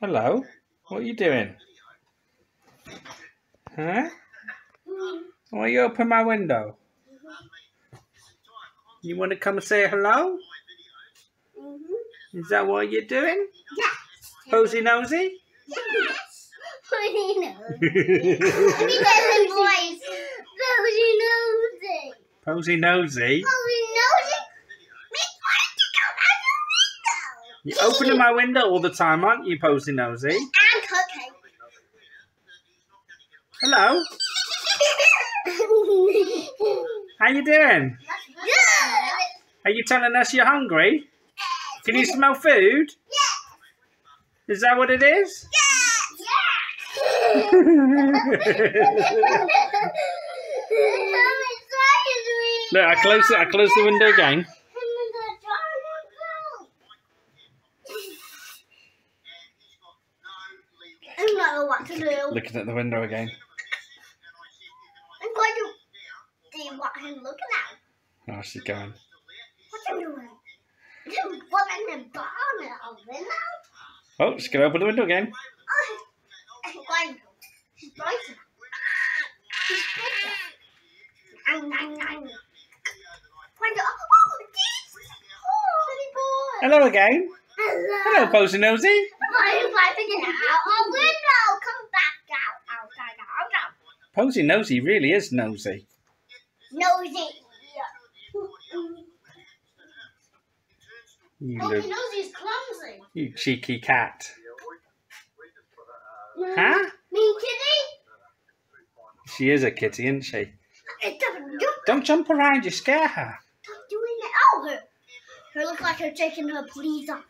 Hello? What are you doing? Huh? Why you open my window? You want to come and say hello? Mm-hmm. Is that what you're doing? Yes. Posy nosy? Yes. Posy nosy. Posy voice. Posy nosy. nosy? Posy nosy. Me wanted to go out the You're opening my window all the time, aren't you, Posy nosy? And cooking. Hello? How you doing? Good. Are you telling us you're hungry? Can you smell food? Yes. Is that what it is? Yes. Look, I close it. I close the window again. I don't what do. Looking at the window again. I'm going to see what I'm looking at. Oh, she's going. What's I'm doing? I'm at bomb in a window. Oh, she's going to open the window again. Oh, I'm going to. She's biting. She's biting. Nine, nine, nine. Going to. Oh. Oh. Hello again. Hello. Hello, Posy Nosy. I'm biting out oh, a window. Come back out. Outside, out, out. Posy Nosy really is nosy. Nosy. You, Nosy, little, nosy is clumsy. you cheeky cat. Huh? Mean kitty? She is a kitty, isn't she? Don't jump around, you scare her. Stop doing it. Oh, her. Her looks like her taking her fleas off.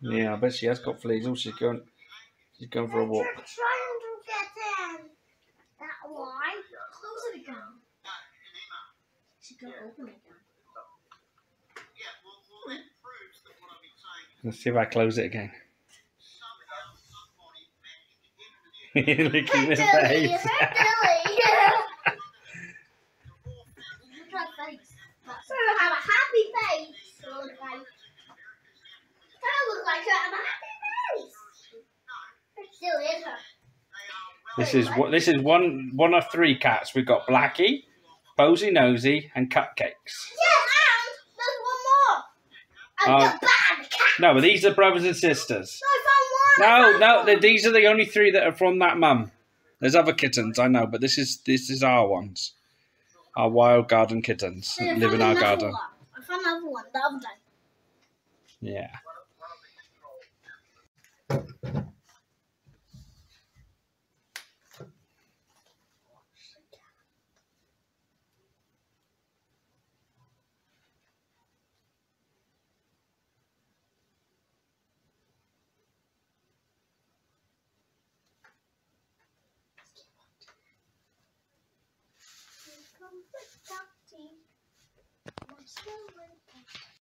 Yeah, I bet she has got fleas. Oh, she's going, she's going for a walk. You're trying to get in. That why? Close it again. She's gonna open again. Let's see if I close it again. Look at his face. dilly, her dilly. Look at her face. So have a happy face. So look like. Kind of look like her have a happy face. It still is her. This is what this is one one of three cats. We've got Blackie, Posy Nosy, and Cupcakes. Yes, and there's one more. And Oh. the bad cat. No, but these are brothers and sisters. No, I found one. No, no, these are the only three that are from that mum. There's other kittens, I know, but this is this is our ones, our wild garden kittens I that live in our garden. one. I found another one the other day. Yeah. see. Still stone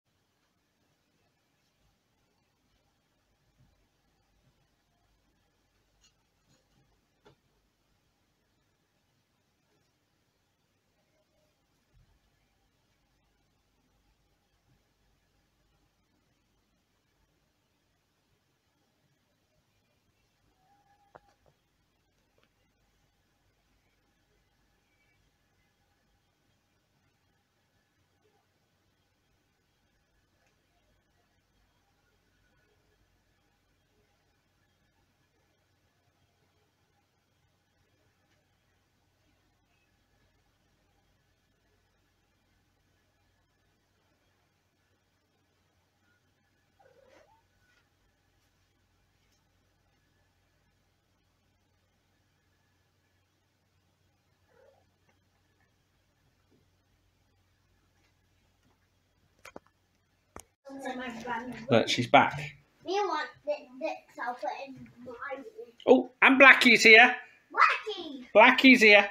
Look, she's back. Me want this, this I'll put in my room. Oh, and Blackie's here. Wacky! Blackie's here.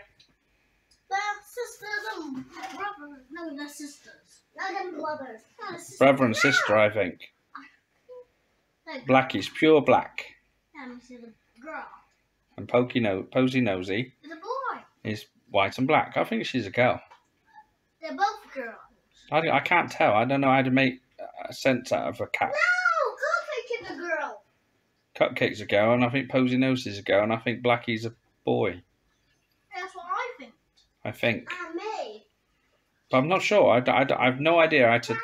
They're sisters and brothers. No, they're sisters. No, they're brothers. No, sisters. Brother and sister, I think. Blackie's pure black, Let me see the girl. and Pokey no- Posy Nosy It's a boy. is white and black. I think she's a girl. They're both girls. I, I can't tell. I don't know how to make a sense out of a cat. No, Cupcake is a girl. Cupcake's a girl, and I think Posy Nose is a girl, and I think Blackie's a boy. That's what I think. I think. And me. But I'm not sure. I, I, I have no idea how to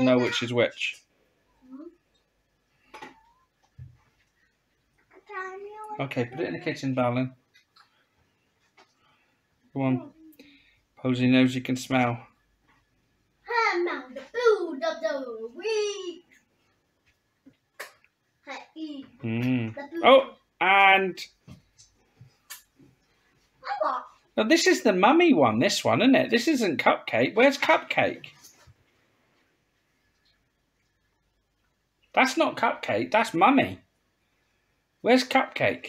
know which is which. Hmm? Okay, put it in the kitchen, darling. Go on. Posy Nose you can smell. I'm on the food of the week. I eat Mm. the food. Oh, and now this is the mummy one. This one, isn't it? This isn't Cupcake. Where's Cupcake? That's not Cupcake. That's Mummy. Where's Cupcake?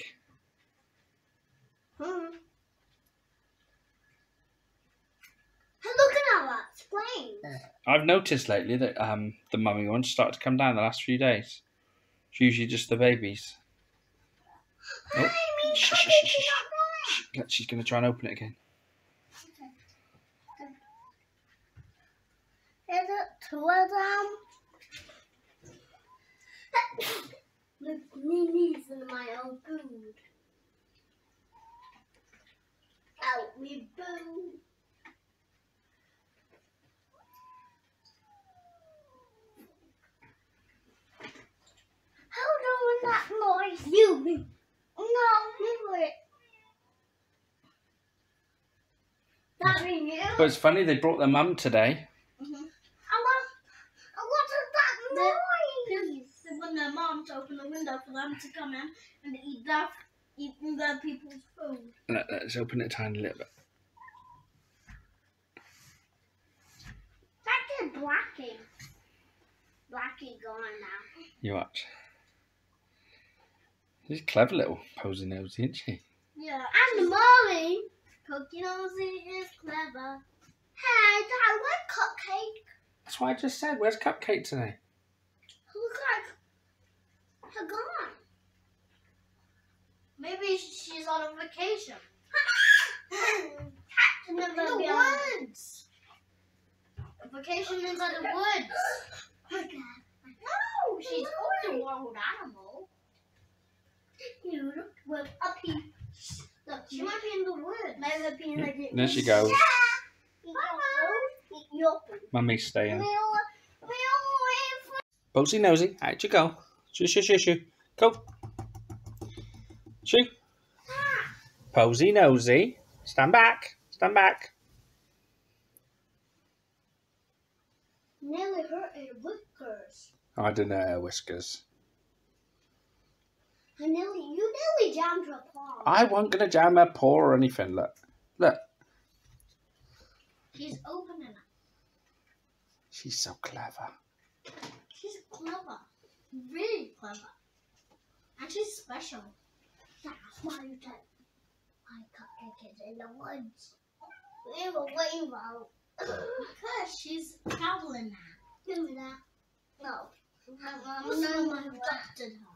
Hmm. Look at. I've noticed lately that um the mummy ones start to come down the last few days. It's usually just the babies. Oh. Shh, shh, shh, shh. She's going to try and open it again. Is it two of them? Look, Nini's in my own food. Out we boo. How doing that noise? You. me. No, you it. That mean you? But it's funny they brought their mum today. Mm-hmm. I want. What is that noise? They want their mom to open the window for them to come in and eat their eat their people's food. Let- Let's open it a tiny little bit. That is Blackie. Blackie gone now. You watch. She's a clever little posy nosy, isn't she? Yeah. And mommy. Cookie Nosy is clever. Hey, Dad, what cupcake? That's what I just said. Where's Cupcake today? Look like her gone. Maybe she's on a vacation. in the woods. A vacation in the woods. No, she's always a wild animal. You look well up here. Look, she might be in the woods. Maybe be like. There she goes. Yup. Mummy's staying. We'll, we'll Posy nosy, out you go. Shoo, shoo, shoo, shoo. Go. Shoo. Posy nosy. Stand back. Stand back. Nearly hurt her whiskers. I don't know, Whiskers. I nearly, you nearly jammed her paw. I wasn't going to jam her paw or anything. Look. Look. She's opening it. She's so clever. She's clever. Really clever. And she's special. That's why you said my cupcake is in the woods. We have a rainbow. because she's traveling now. Give me that. No. My mom no, no, adopted her.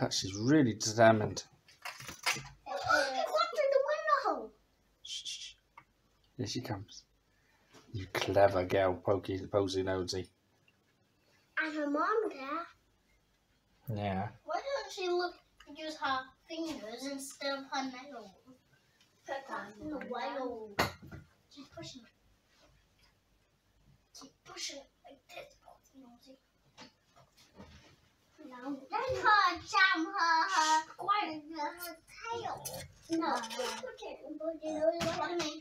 Look, she's really determined. Here she comes. You clever girl, Pokey, Posy nosy. And her mom there. Yeah. Why don't she look use her fingers instead of her nails? That's the whale. She's pushing. Pushing it like this. No. Let her jam her, her, quiet, her tail. No. Okay, what do you mean?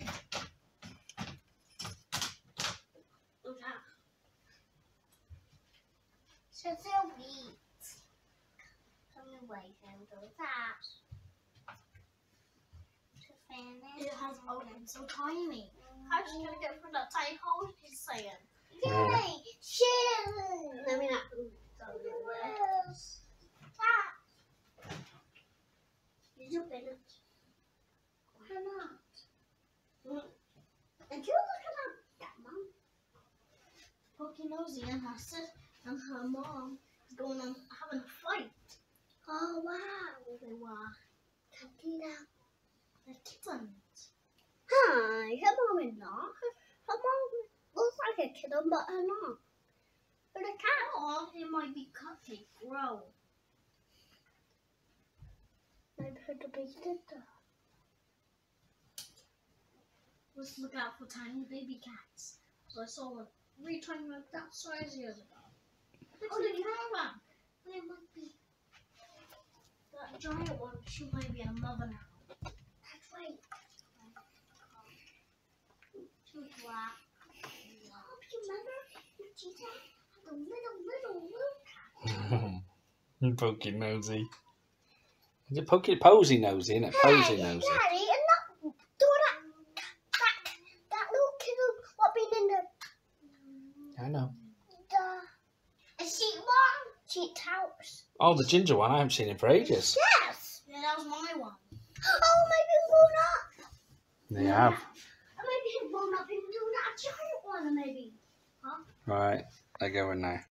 Look out. She's so weak. Come away top. It has oh, opened so tiny. How's she gonna get through that tiny hole she's saying? Shit! Let me not. You you look at that, mom. Pokey Nosy and her sis and her mom is going on having a fight. Oh wow, they were. Cantina. They're kittens. Hi, her mom is not. Her mom looks a kitten, but her not. But a cat. Or it might be cupcake grow. Maybe to be sister. Let's look out for tiny baby cats. So I saw one three tiny like that size years ago. Oh, did you- one? But it might be that giant one. She might be a mother now. That's right. Too black. Oh, you remember? You cheetah had a little, little, little cat. Pokey nosy. Is it pokey posy nosy, isn't it? Posy Hey, nosy. Daddy, and that, do that, that, that little kitten, what been in the, I know. the, a sheet one? Sheet house. Oh, the ginger one. I haven't seen him for ages. Yes. Yeah, that was my one. Oh, maybe grown up. They have. Maybe grown up into that giant one, maybe. Huh? Right. They're going now.